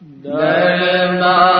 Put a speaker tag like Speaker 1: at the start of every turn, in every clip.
Speaker 1: Dharma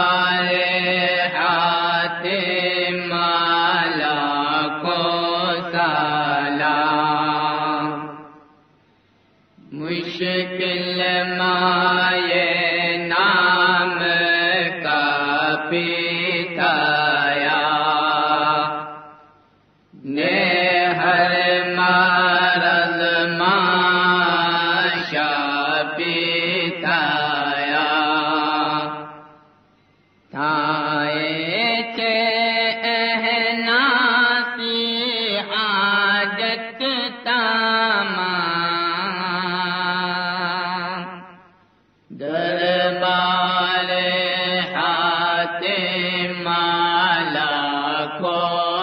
Speaker 1: Namah माला को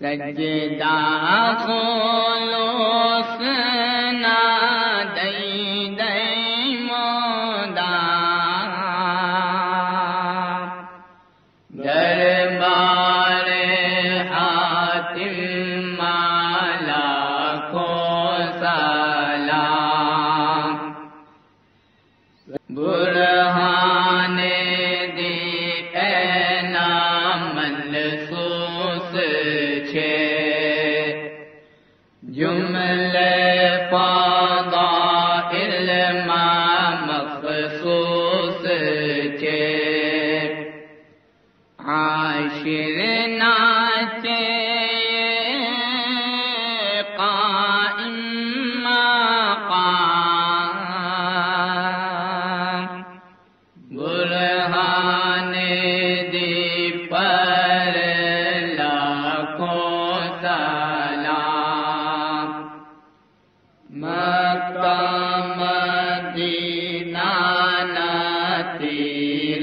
Speaker 1: سجدہ خلوص نہ يوم لا يقع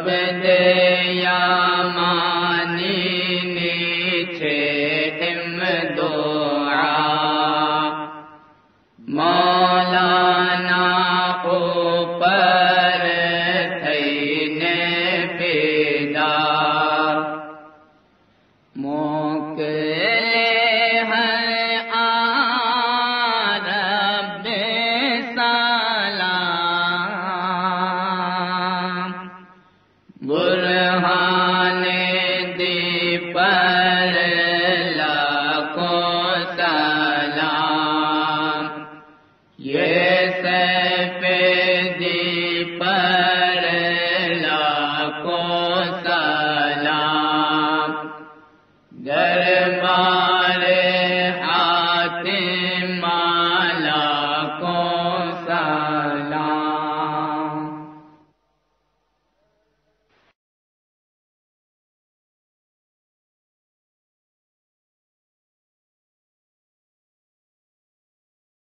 Speaker 1: Amen. का